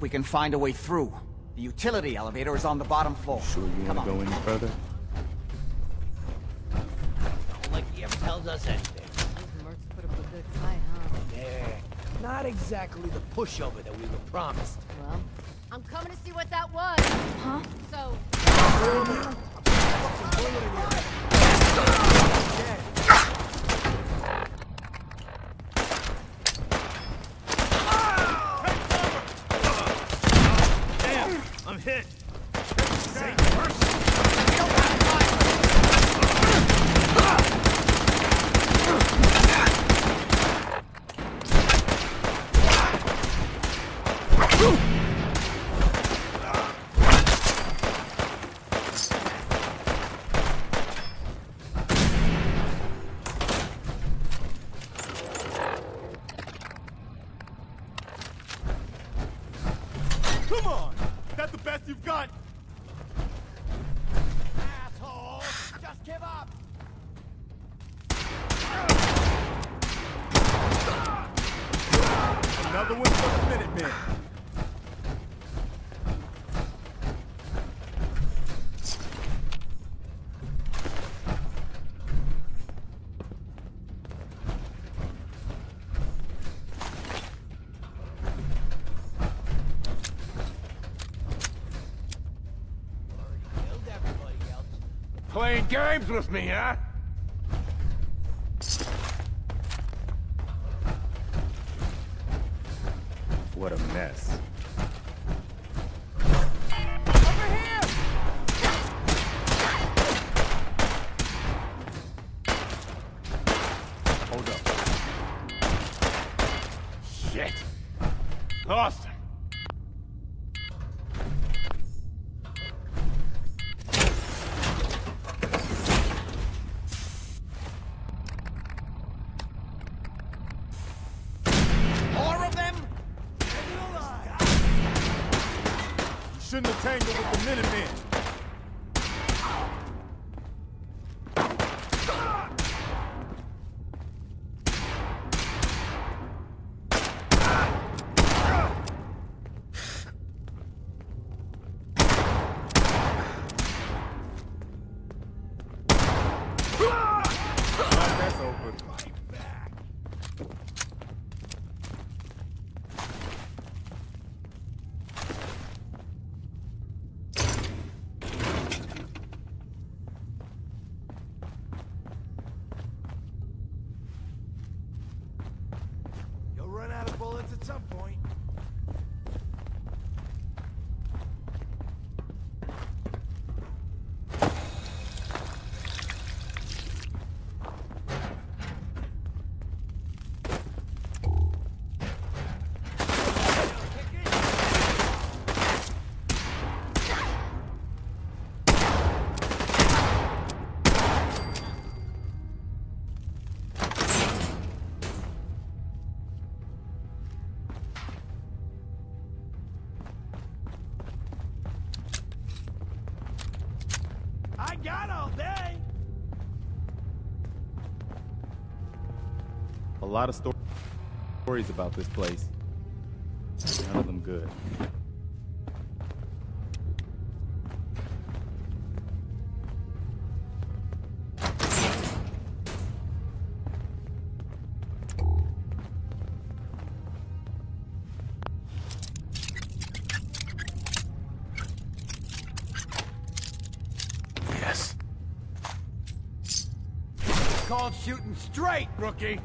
Hope we can find a way through. The utility elevator is on the bottom floor. Sure you Come want to go any further? Like he ever tells us anything. Those mercs put up a good fight, huh? Yeah, not exactly the pushover that we were promised. Well, I'm coming to see what that was. huh? So, Come the best you've got? Asshole! Just give up! Another one for the Minutemen. Games with me, huh? What a mess. Shouldn't have tangled with the Minutemen. I got all day. A lot of sto- stories about this place. None of them good. Called shooting straight, rookie.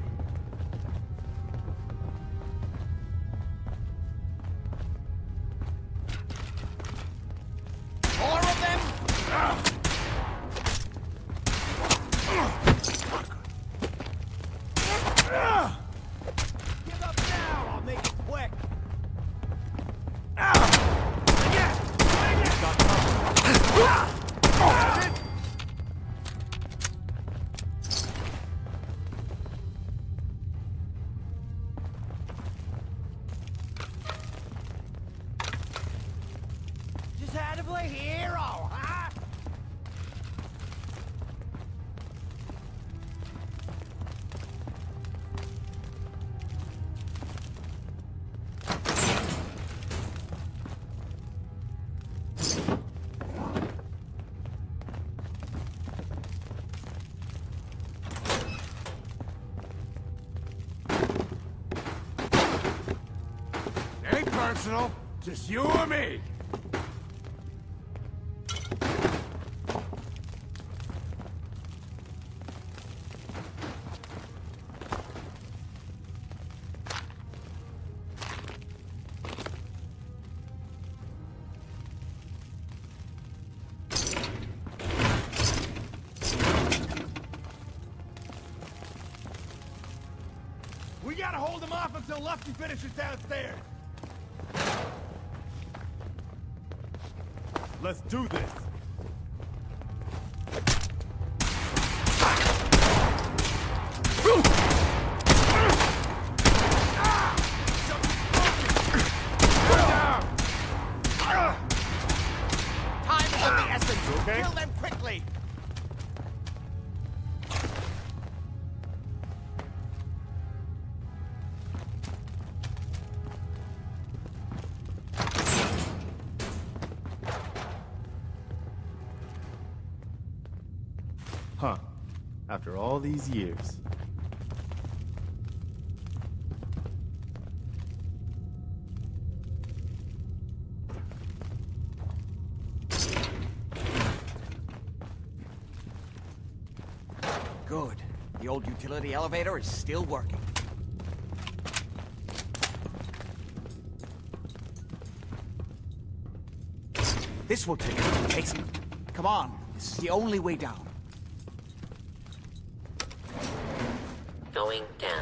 Just you or me. We gotta hold him off until Lufty finishes downstairs. Let's do this. All these years. Good. The old utility elevator is still working. This will take the basement. Come on, this is the only way down. Going down.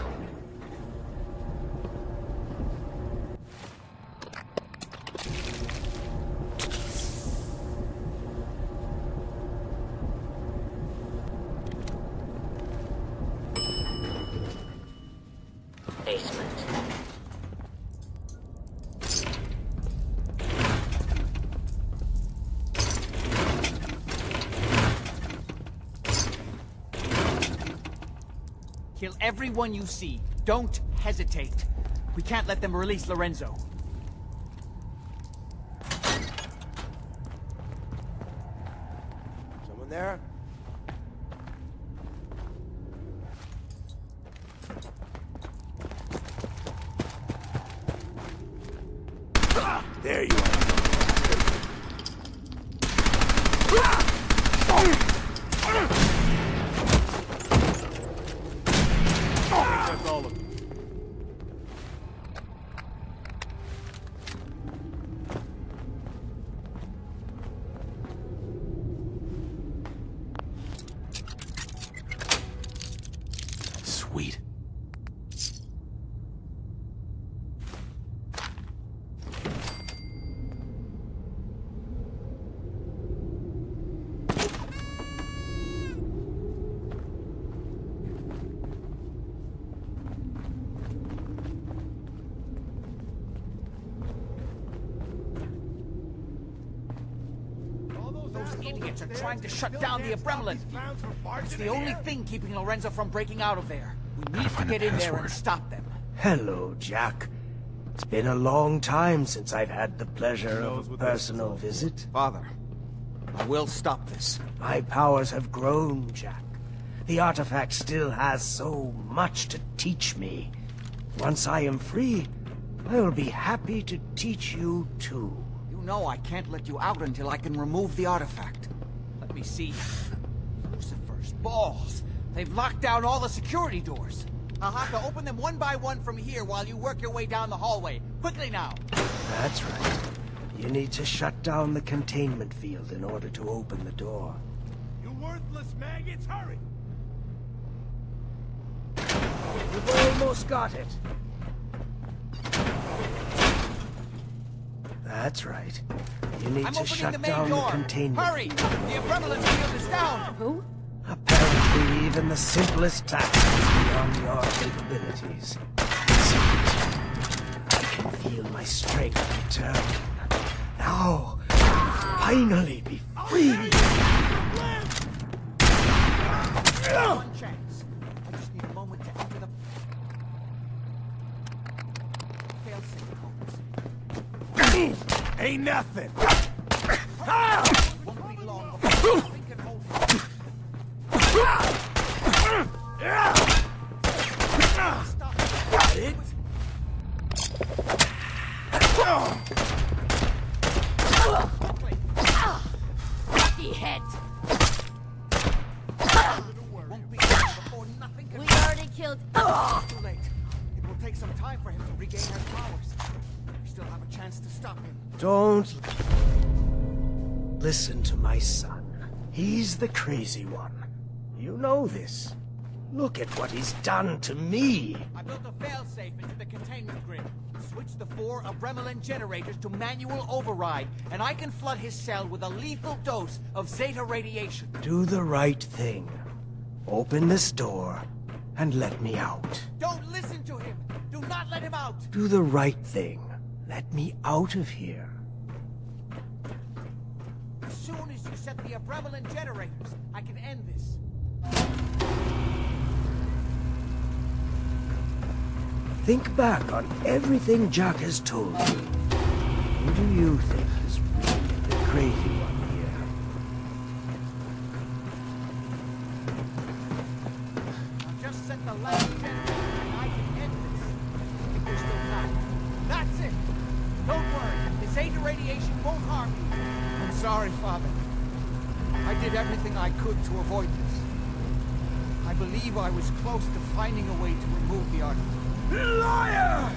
Kill everyone you see. Don't hesitate. We can't let them release Lorenzo. Someone there? There you are. That's all of them. Sweet. Those idiots are trying to shut down the Abremelin. It's the only thing keeping Lorenzo from breaking out of there. We need to get in there and stop them. Hello, Jack. It's been a long time since I've had the pleasure of a what this is personal visit. Father, I will stop this. My powers have grown, Jack. The artifact still has so much to teach me. Once I am free, I will be happy to teach you too. You know I can't let you out until I can remove the artifact. Let me see. Lucifer's balls. They've locked down all the security doors. I'll have to open them one by one from here while you work your way down the hallway. Quickly now. That's right. You need to shut down the containment field in order to open the door. You worthless maggots, hurry! You've almost got it. That's right. You need I'm to shut the down door. the containment Hurry! The Abremelin field is down. Who? Apparently, even the simplest task is beyond your capabilities. I can feel my strength return. Now, finally be free. Ah. One Ain't nothing. It? We already killed. Some time for him to regain his powers. Still have a chance to stop him. Don't listen to my son. He's the crazy one. You know this. Look at what he's done to me. I built a failsafe into the containment grid. Switched the four Abremelin generators to manual override, and I can flood his cell with a lethal dose of Zeta radiation. Do the right thing. Open this door and let me out. Don't listen to him! Do not let him out! Do the right thing. Let me out of here. As soon as you set the Abremelin generators, I can end this. Think back on everything Jack has told you. Who do you think is really the crazy to avoid this. I believe I was close to finding a way to remove the artifact. Liar!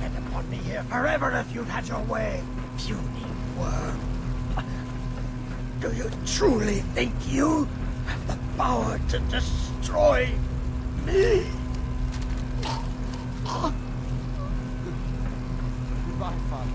Get upon me here forever if you'd had your way, puny worm. Do you truly think you have the power to destroy me? Goodbye, Father.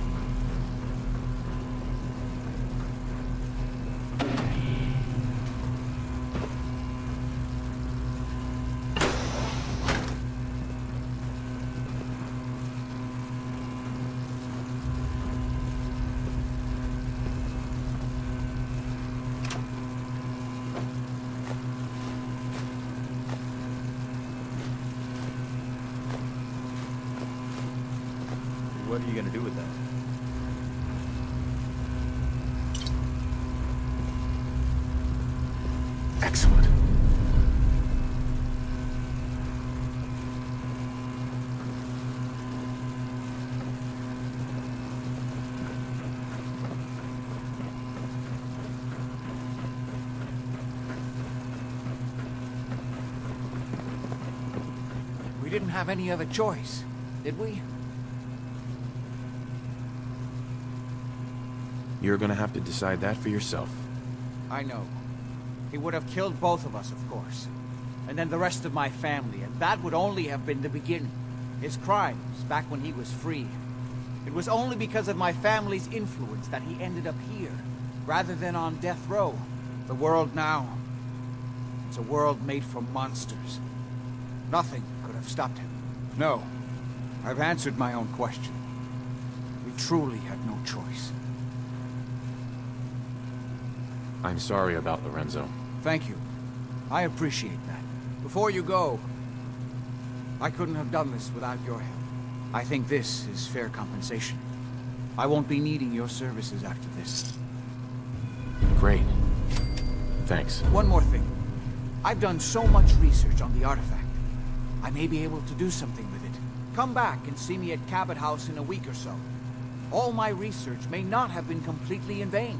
What are you gonna do with that? Excellent. We didn't have any other choice, did we? You're gonna have to decide that for yourself. I know. He would have killed both of us, of course. And then the rest of my family, and that would only have been the beginning. His crimes, back when he was free. It was only because of my family's influence that he ended up here, rather than on death row. The world now. It's a world made for monsters. Nothing could have stopped him. No. I've answered my own question. We truly had no choice. I'm sorry about Lorenzo. Thank you. I appreciate that. Before you go, I couldn't have done this without your help. I think this is fair compensation. I won't be needing your services after this. Great. Thanks. One more thing. I've done so much research on the artifact. I may be able to do something with it. Come back and see me at Cabot House in a week or so. All my research may not have been completely in vain.